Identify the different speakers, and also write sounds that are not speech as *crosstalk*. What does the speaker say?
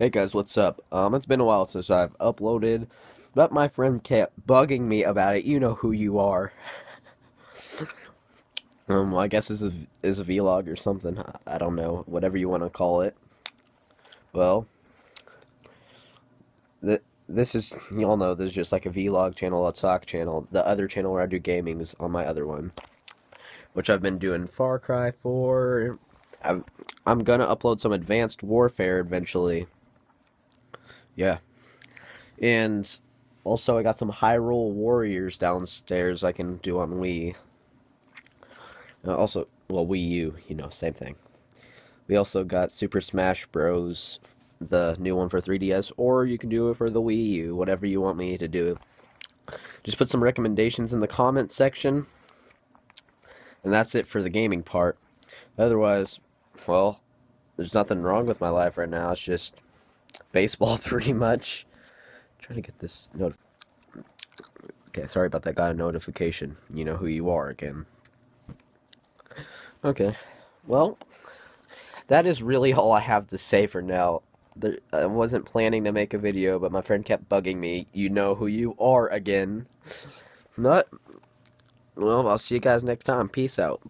Speaker 1: Hey guys, what's up? Um, it's been a while since I've uploaded, but my friend kept bugging me about it. You know who you are. *laughs* um, well, I guess this is is a vlog or something. I, don't know, whatever you want to call it. Well, th this is y'all know this is just like a vlog channel, a talk channel. The other channel where I do gaming is on my other one, which I've been doing Far Cry 4. i I'm gonna upload some Advanced Warfare eventually. Yeah. And also, I got some Hyrule Warriors downstairs I can do on Wii. Uh, also, well, Wii U, you know, same thing. We also got Super Smash Bros. the new one for 3DS, or you can do it for the Wii U, whatever you want me to do. Just put some recommendations in the comment section. And that's it for the gaming part. Otherwise, well, there's nothing wrong with my life right now. It's just baseball *laughs* pretty much. I'm trying to get this note. Okay, sorry about that. Got a notification. You know who you are again. Okay, well, that is really all I have to say for now. There, I wasn't planning to make a video, but my friend kept bugging me. You know who you are again. Not. Well, I'll see you guys next time. Peace out.